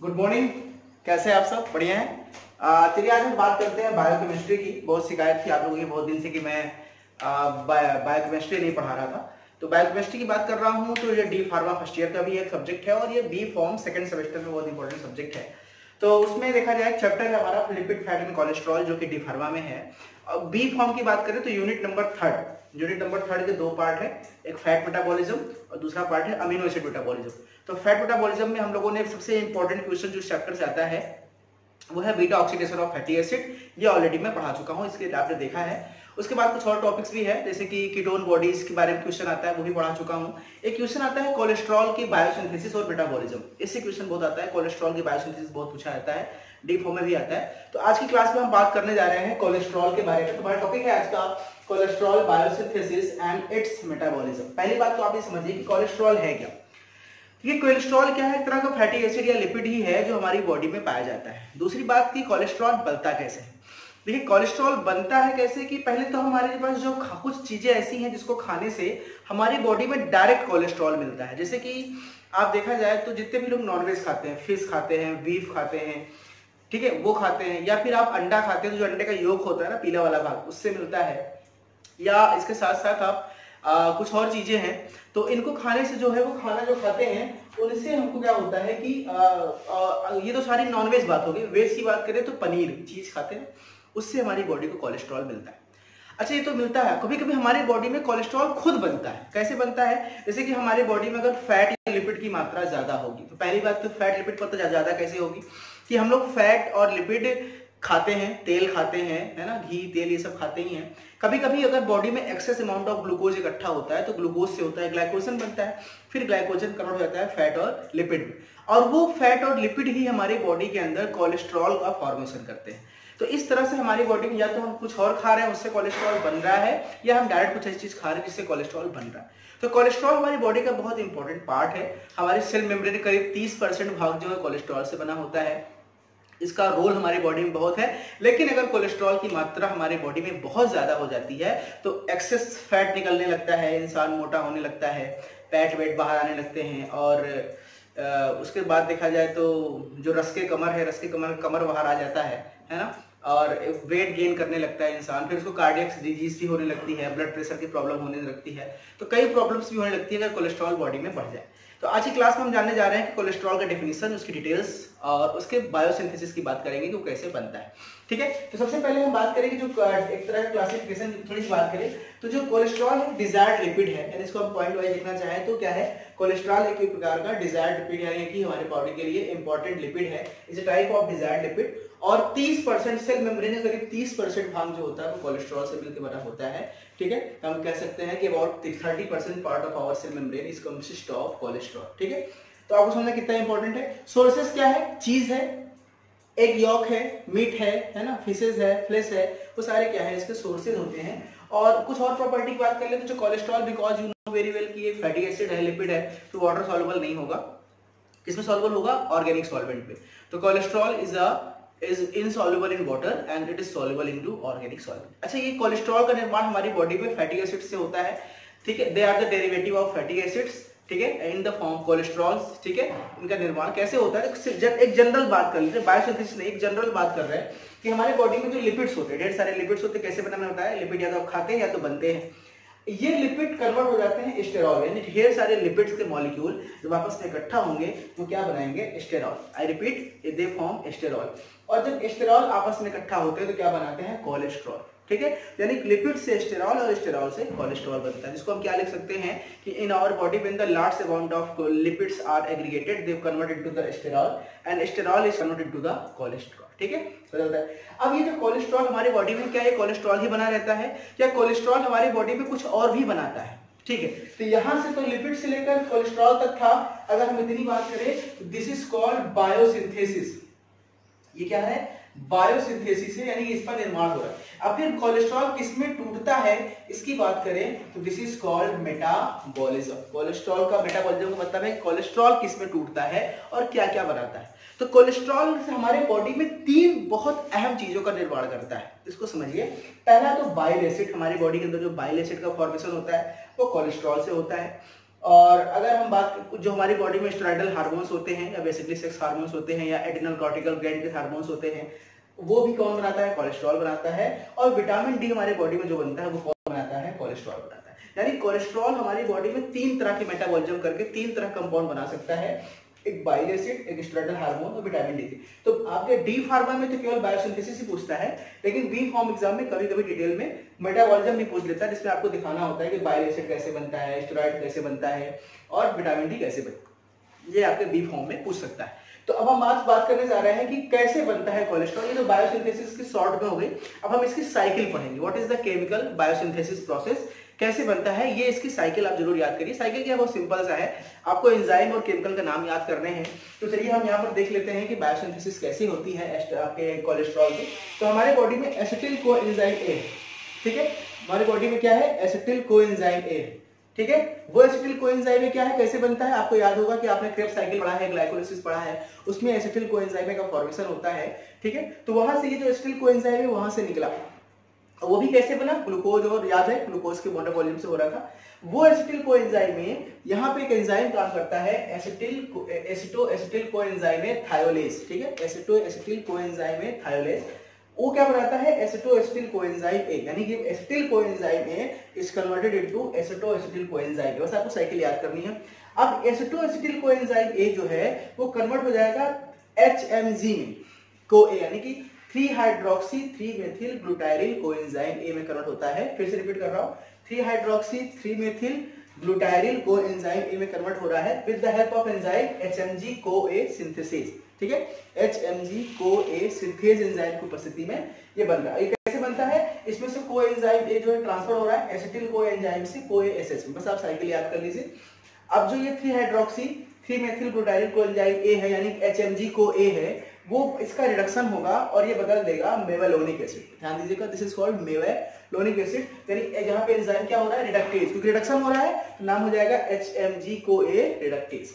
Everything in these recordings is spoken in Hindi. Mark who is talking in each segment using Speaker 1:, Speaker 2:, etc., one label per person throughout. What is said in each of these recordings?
Speaker 1: गुड मॉर्निंग कैसे हैं आप सब? बढ़िया हैं? चलिए आज हम बात करते हैं बायोकेमिस्ट्री की। बहुत शिकायत थी आप लोगों की, बहुत दिन से कि मैं बायोकेमिस्ट्री नहीं पढ़ा रहा था। तो बायोकेमिस्ट्री की बात कर रहा हूँ तो ये डी फार्मा फ़र्स्ट ईयर का भी एक सब्जेक्ट है और ये बी फॉर्म सेकेंड सेमेस्टर में बहुत इंपॉर्टेंट सब्जेक्ट है। तो उसमें देखा जाए चैप्टर है हमारा लिपिड फैट एंड कोलेस्ट्रॉल जो कि डी फार्मा में है। और बी फॉर्म की बात करें तो unit number third unit number third के दो पार्ट है, एक फैट मेटाबॉलिज्म और दूसरा पार्ट है अमीनो एसिड मेटाबॉलिज्म तो फैट मेटाबॉलिज्म में हम लोगों ने सबसे इंपॉर्टेंट क्वेश्चन जो चैप्टर से आता है, वो है beta oxidation of fatty acid ये ऑलरेडी मैं पढ़ा चुका हूँ, इसके आपने देखा है। उसके बाद कुछ और टॉपिक्स भी है, जैसे कि कीटोन बॉडीज के बारे में क्वेश्चन आता है, वो भी पढ़ा चुका हूँ। एक क्वेश्चन आता है कोलेस्ट्रॉल की बायोसिंथेसिस और मेटाबॉलिज्म इससे क्वेश्चन बहुत आता है कोलेस्ट्रॉल की बायोसिंथेसिस बहुत पूछा जाता है डी फॉर्म में भी आता है। तो आज की क्लास में हम बात करने जा रहे हैं कोलेस्ट्रॉल के बारे में। तुम्हारा टॉपिक है आज का cholesterol biosynthesis and its metabolism पहली बात तो आप ये समझिए कि कोलेस्ट्रॉल है क्या। ये कोलेस्ट्रॉल क्या है? एक तरह का फैटी एसिड या लिपिड ही है जो हमारी बॉडी में पाया जाता है। दूसरी बात की कोलेस्ट्रॉल बनता कैसे देखिए कोलेस्ट्रॉल बनता है कैसे कि पहले तो हमारे पास जो कुछ चीज़ें ऐसी हैं जिसको खाने से हमारी बॉडी में डायरेक्ट कोलेस्ट्रॉल मिलता है। जैसे कि आप देखा जाए तो जितने भी लोग नॉनवेज खाते हैं फ़िश खाते हैं बीफ खाते हैं, ठीक है, वो खाते हैं, या फिर आप अंडा खाते हैं तो जो अंडे का योग होता है ना, पीला वाला भाग, उससे मिलता है। या इसके साथ साथ आप आ, कुछ और चीज़ें हैं। तो इनको खाने से जो है वो खाना जो खाते हैं उनसे हमको क्या होता है कि आ, आ, ये तो सारी नॉनवेज बात होगी वेज की बात करें तो पनीर चीज़ खाते हैं उससे हमारी बॉडी को कोलेस्ट्रॉल मिलता है। अच्छा ये तो मिलता है। कभी कभी हमारी बॉडी में कोलेस्ट्रॉल खुद बनता है। कैसे बनता है? जैसे कि हमारी बॉडी में अगर फैट या लिपिड की मात्रा ज़्यादा होगी तो पहली बात तो फैट लिपिड पता ज़्यादा कैसे होगी? कि हम लोग फैट और लिपिड खाते हैं, तेल खाते हैं, है ना? घी, तेल ये सब खाते ही हैं। कभी कभी अगर बॉडी में एक्सेस अमाउंट ऑफ़ ग्लूकोज इकट्ठा होता है तो ग्लूकोज से होता है ग्लाइकोजन बनता है, फिर ग्लाइकोजन कन्वर्ट हो जाता है फैट और लिपिड में। और वो फैट और लिपिड ही हमारी बॉडी के अंदर कोलेस्ट्रॉल का फॉर्मेशन करते हैं। तो इस तरह से हमारी बॉडी में या तो हम कुछ और खा रहे हैं, उससे कोलेस्ट्रॉल बन रहा है, या हम डायरेक्ट कुछ ऐसी चीज़ खा रहे हैं जिससे कोलेस्ट्रॉल बन रहा है। तो कोलेस्ट्रॉल हमारी बॉडी का बहुत इंपॉर्टेंट पार्ट है। हमारे सेल मेम्ब्रेन करीब 30 परसेंट भाग जो है कोलेस्ट्रॉल से बना होता है। इसका रोल हमारी बॉडी में बहुत है, लेकिन अगर कोलेस्ट्रॉल की मात्रा हमारे बॉडी में बहुत ज़्यादा हो जाती है तो एक्सेस फैट निकलने लगता है, इंसान मोटा होने लगता है पैट वेट बाहर आने लगते हैं और उसके बाद देखा जाए तो जो रस के कमर है, रस के कमर कमर बाहर आ जाता है है ना? और वेट गेन करने लगता है इंसान, फिर उसको कार्डियक डिज़ीज़ भी होने लगती है ब्लड प्रेशर की प्रॉब्लम होने लगती है तो कई प्रॉब्लम्स भी होने लगती है अगर कोलेस्ट्रॉल बॉडी में बढ़ जाए। तो आज की क्लास में हम जानने जा रहे हैं कि कोलेस्ट्रॉल का डेफिनेशन उसकी डिटेल्स और उसके बायोसिंथेसिस की बात करेंगे कि वो कैसे बनता है। ठीक है? तो सबसे पहले हम बात करेंगे जो एक तरह का क्लासिफिकेशन थोड़ी सी बात करें। तो जो कोलेस्ट्रॉल डिजायर्ड लिपिड है, यानी इसको हम पॉइंट वाइज देखना चाहें तो क्या है? कोलेस्ट्रॉल एक प्रकार का डिजायर्ड लिपिड यानी कि हमारे बॉडी के लिए इंपॉर्टेंट लिपिड है। Is a type of desired lipid और 30 परसेंट सेल मेम्ब्रेन करीब 30 परसेंट भाग जो होता है, वो कोलेस्ट्रॉल से मिलकर बना होता है, ठीक है? हम कह सकते हैं कि about 30 percent part of our cell membrane is consist of cholesterol ठीक है? तो आपको समझना कितना इंपॉर्टेंट है। सोर्सेस क्या है? चीज़ है, एक यॉक है, मीट है है ना? फिशेज है फ्लेश है, वो सारे क्या है? इसके सोर्सेज होते हैं। और कुछ और प्रॉपर्टी की बात कर ले तो जो cholesterol because you know very well कि फैटी एसिड है लिपिड है तो वाटर सॉल्युबल नहीं होगा। किसमें सॉल्युबल होगा ऑर्गेनिक सॉल्वेंट पे तो cholesterol is a is insoluble in water and it is soluble into organic solvent अच्छा ये कोलेस्ट्रॉल का निर्माण हमारी बॉडी में फैटी एसिड से होता है, ठीक है? They are the derivative of fatty acids ठीक है? इन द फॉर्म कोलेस्ट्रॉल ठीक है? इनका निर्माण कैसे होता है? एक जनरल बात कर लेते हैं नहीं, एक जनरल बात कर रहे हैं कि हमारी बॉडी में जो लिपिड्स होते हैं, ढेर सारे लिपिड्स होते हैं, कैसे बनाना होता है? लिपिड या तो खाते हैं या तो बनते हैं। ये लिपिड कन्वर्ट हो जाते हैं स्टेरॉल यानी ढेर सारे लिपिड्स के मॉलिक्यूल जब आपस में इकट्ठा होंगे तो क्या बनाएँगे? Sterol I repeat they form sterol और जब स्टेरॉल आपस में इकट्ठा होते हैं तो क्या बनाते हैं? कोलेस्ट्रॉल ठीक है? यानी लिपिड से स्टेरॉल और स्टेरॉल से कोलेस्ट्रॉल बनता है। जिसको हम क्या लिख सकते हैं? कि in our body when the large amount of lipids are aggregated they convert into the sterol and sterol is converted to the cholesterol ठीक है? बदलता है। अब ये जो कोलेस्ट्रॉल हमारे बॉडी में क्या ये कोलेस्ट्रॉल ही बना रहता है, या कोलेस्ट्रॉल हमारी बॉडी में कुछ और भी बनाता है, ठीक है? तो यहाँ से तो लिपिड से लेकर कोलेस्ट्रॉल तक था। अगर हम इतनी बात करें दिस इज़ कॉल्ड बायोसिंथेसिस ये क्या है? बायोसिंथेसिस है, यानी इस पर निर्माण हो रहा है। अब फिर कोलेस्ट्रॉल किसमें टूटता है? इसकी बात करें तो this is called metabolism cholesterol का मेटाबॉलिज्म का मतलब है कोलेस्ट्रॉल किसमें टूटता है और क्या क्या बनाता है। तो कोलेस्ट्रॉल हमारे बॉडी में तीन बहुत अहम चीज़ों का निर्माण करता है। इसको समझिए। पहला तो बाइल एसिड हमारी बॉडी के अंदर जो बाइल एसिड का फॉर्मेशन होता है, वो कोलेस्ट्रॉल से होता है। और अगर हम बात जो हमारी बॉडी में स्टेरॉइडल हार्मोन्स होते हैं, या बेसिकली सेक्स हार्मोन्स होते हैं, या एडिनल कॉर्टिकल ग्लैंड के हार्मोन्स होते हैं, वो भी कौन बनाता है? कोलेस्ट्रॉल बनाता है। और विटामिन डी हमारे बॉडी में जो बनता है, वो कौन बनाता है? कोलेस्ट्रॉल बनाता है। यानी कोलेस्ट्रॉल हमारी बॉडी में तीन तरह के मेटाबॉलिज्म करके तीन तरह कंपाउंड बना सकता है। एक बाइल एसिड एक स्टेरॉइडल हार्मोन और विटामिन डी तो आपके डी फार्मा में तो केवल बायोसिंथेसिस ही पूछता है, लेकिन बी फॉर्म एग्ज़ाम में कभी कभी डिटेल में मेटाबॉलिज्म भी पूछ लेता है जिसमें आपको दिखाना होता है कि बाइल एसिड कैसे बनता है स्टेरॉइड कैसे बनता है और विटामिन डी कैसे बनता है। ये आपके बी फॉर्म में पूछ सकता है। तो अब हम आज बात करने जा रहे हैं कि कैसे बनता है कोलेस्ट्रॉल ये तो बायोसिंथेसिस की शॉर्ट में हो गई। अब हम इसकी साइकिल पढ़ेंगे। What is the chemical biosynthesis process कैसे बनता है, ये इसकी साइकिल आप ज़रूर याद करिए। साइकिल क्या बहुत सिंपल सा है। आपको एंजाइम और केमिकल का नाम याद करने हैं। तो चलिए हम यहाँ पर देख लेते हैं कि बायोसिंथेसिस कैसी होती है आपके कोलेस्ट्रॉल की। तो हमारे बॉडी में एसिटिल को एंजाइम ए ठीक है? हमारी बॉडी में क्या है? एसिटिल को एंजाइम ए ठीक है? वो एसिटिल कोएंजाइम क्या है? कैसे बनता है? आपको याद होगा कि आपने क्रेप साइकिल पढ़ा है ग्लाइकोलिसिस पढ़ा है। उसमें एसिटिल कोएंजाइम का फॉर्मेशन होता है, ठीक है? तो वहाँ से ये जो एसिटिल कोएंजाइम है वहाँ से निकला। वो भी कैसे बना? ग्लूकोज और याद है, ग्लूकोज के मोटाबॉलिज्म से हो रहा था। वो एसिटिल कोएंजाइम में यहाँ पे एक एंजाइम काम करता है acetyl aceto acetyl coenzyme thiolase ठीक है? एसिटो एसिटिल कोएंजाइम थायोलेज वो क्या बनाता है? एसिटो एसिटिल कोएंजाइम ए यानी कि acetyl coenzyme A is converted into aceto acetyl coenzyme बस आपको साइकिल याद करनी है। अब एसिटो एसिटिल कोएंजाइम ए जो है, वो कन्वर्ट हो जाएगा एचएमजी में को ए यानी कि three hydroxy three methyl glutaryl coenzyme A में कन्वर्ट होता है। फिर से रिपीट कर रहा हूँ। Three hydroxy three methyl glutaryl coenzyme A में कन्वर्ट हो रहा है। With the help of enzyme HMG co A synthesis ठीक है? एचएमजी को ए सिंथेज एंजाइम की उपस्थिति में ये बन रहा है। ये कैसे बनता है? इसमें से को एंजाइम ए जो है ट्रांसफ़र हो रहा है। एसिटिल को एंजाइम से को एसएच बस आप साइकिल याद कर लीजिए। अब जो ये three hydroxy three methyl glutaryl coenzyme A है, यानी एचएमजी को ए है वो इसका रिडक्शन होगा और ये बदल देगा मेवालोनिक एसिड ध्यान दीजिएगा this is called mevalonic acid यानी यहाँ पे एंजाइम क्या हो रहा है? रिडक्टेज क्योंकि रिडक्शन हो रहा है तो नाम हो जाएगा एच एम जी को ए रिडक्टेज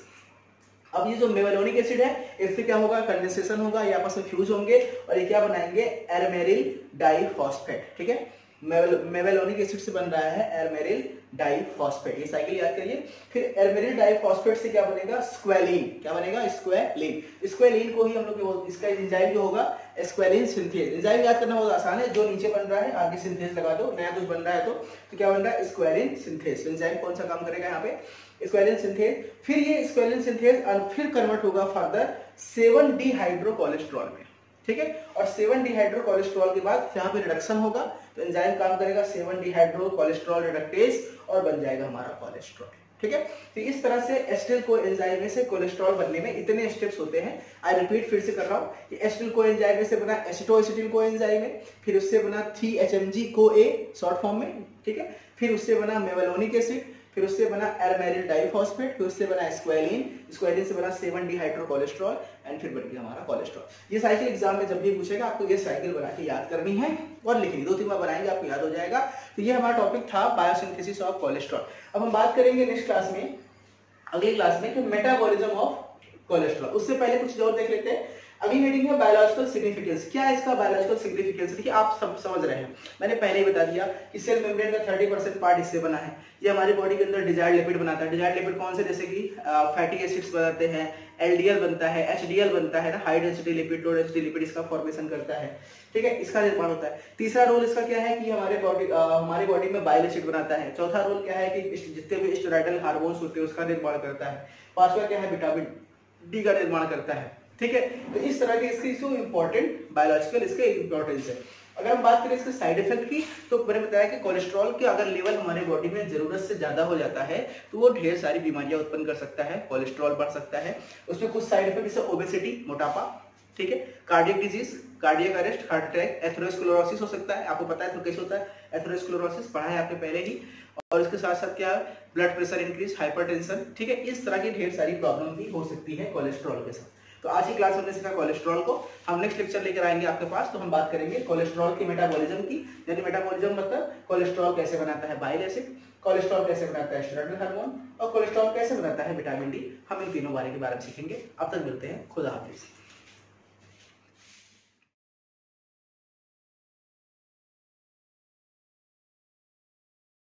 Speaker 1: अब ये जो मेवालोनिक एसिड है, इससे क्या होगा? कंडेंसेशन होगा, ये आपस में फ्यूज होंगे और ये क्या बनाएँगे? एरमेरिल डाइफॉस्फेट ठीक है? मेवेलोनिक एसिड से बन रहा है एरमेरिल डाइफॉस्फेट ये साइकिल याद करिए। फिर एरमेरिल डाइफॉस्फेट से क्या बनेगा? स्क्वेलिन। क्या बनेगा? स्क्वेलिन। स्क्वेलिन को ही हम लोग इसका एंजाइम जो होगा स्क्वेलिन सिंथेज एंजाइम याद करना बहुत आसान है। जो नीचे बन रहा है आगे सिंथेज लगा दो। नया कुछ बन रहा है तो, तो क्या बन रहा है? स्क्वेलिन सिंथेज एंजाइम कौन सा काम करेगा यहाँ पे? स्क्वेलिन सिंथेज फिर ये स्क्वेलिन सिंथेज फिर कन्वर्ट होगा फर्दर सेवन डी हाइड्रोकोलेस्ट्रॉल में। ठीक है? और सेवन डिहाइड्रो कोलेस्ट्रॉल के बाद यहाँ पे रिडक्शन होगा तो एंजाइम काम करेगा सेवन डिहाइड्रो कोलेस्ट्रॉल रिडक्टेज और बन जाएगा हमारा कोलेस्ट्रॉल ठीक है? तो इस तरह से एस्टिल को एंजाइम से कोलेस्ट्रॉल बनने में इतने स्टेप्स होते हैं। आई रिपीट फिर से कर रहा हूँ कि एस्टिल को एंजाइम से बना एसिटोएसिटिल को एंजाइम है, फिर उससे बना थ्री एच एम जी को ए शॉर्ट फॉर्म में, ठीक है? फिर उससे बना मेवालोनिक एसिड फिर उससे बना एरमेरिल डाइफॉस्फेट फिर उससे बना स्क्वेलिन स्क्वेलिन से बना सेवन डी कोलेस्ट्रॉल एंड फिर बन गया हमारा कोलेस्ट्रॉल ये साइकिल एग्ज़ाम में जब भी पूछेगा, आपको ये साइकिल बना के याद करनी है और लिखनी दो तीन बार बनाएँगे, आपको याद हो जाएगा। तो ये हमारा टॉपिक था बायोसिंथेसिस ऑफ़ कोलेस्ट्रॉल अब हम बात करेंगे नेक्स्ट क्लास में, अगली क्लास में मेटाबॉलिज्म ऑफ़ कोलेस्ट्रॉल उससे पहले कुछ और देख लेते हैं। अगली हेडिंग है बायोलॉजिकल सिग्निफिकेंस क्या है इसका बायोलॉजिकल सिग्निफिकेंस देखिए, आप सब समझ रहे हैं। मैंने पहले ही बता दिया कि सेल मेम्ब्रेन का 30 परसेंट पार्ट इससे बना है। ये हमारी बॉडी के अंदर डिजायर्ड लिपिड बनाता है। डिजायर्ड लिपिड कौन से? जैसे कि फैटी एसिड्स बनाते हैं एलडीएल बनता है एचडीएल बनता है ना high density lipid low density lipid इसका फॉर्मेशन करता है। ठीक है? इसका निर्माण होता है। तीसरा रोल इसका क्या है? कि हमारे बॉडी हमारे बॉडी में बाइल एसिड बनाता है। चौथा रोल क्या है? कि जितने भी स्टेरॉइडल हार्मोन्स होते हैं, उसका निर्माण करता है। पांचवा क्या है? विटामिन डी का निर्माण करता है। ठीक है? तो इस तरह के इसके जो इंपॉर्टेंट बायोलॉजिकल इसके इंपॉर्टेंस है। अगर हम बात करें इसके साइड इफ़ेक्ट की तो मैंने बताया कि कोलेस्ट्रॉल के अगर लेवल हमारे बॉडी में ज़रूरत से ज़्यादा हो जाता है तो वो ढेर सारी बीमारियाँ उत्पन्न कर सकता है कोलेस्ट्रॉल बढ़ सकता है। उसमें कुछ साइड इफ़ेक्ट जैसे ओबेसिटी मोटापा, ठीक है? Cardiac disease cardiac arrest heart attack atherosclerosis हो सकता है। आपको पता है तो कैसे होता है? एथरोस्क्लोरोसिस पढ़ा है आपने पहले ही। और इसके साथ साथ क्या ब्लड प्रेशर इंक्रीज हाइपरटेंशन ठीक है? इस तरह की ढेर सारी प्रॉब्लम भी हो सकती है कोलेस्ट्रॉल के साथ। तो आज की क्लास हमने सीखा कोलेस्ट्रॉल को। हम नेक्स्ट लेक्चर लेकर आएँगे आपके पास तो हम बात करेंगे कोलेस्ट्रॉल की मेटाबॉलिज्म की। यानी मेटाबॉलिज्म मतलब कोलेस्ट्रॉल कैसे बनाता है बाइल एसिड कोलेस्ट्रॉल कैसे बनाता है स्टेरॉइड हार्मोन और कोलेस्ट्रॉल कैसे बनाता है विटामिन डी हम इन तीनों बारे के बारे में सीखेंगे। अब तक मिलते हैं। खुदा हाफिज़।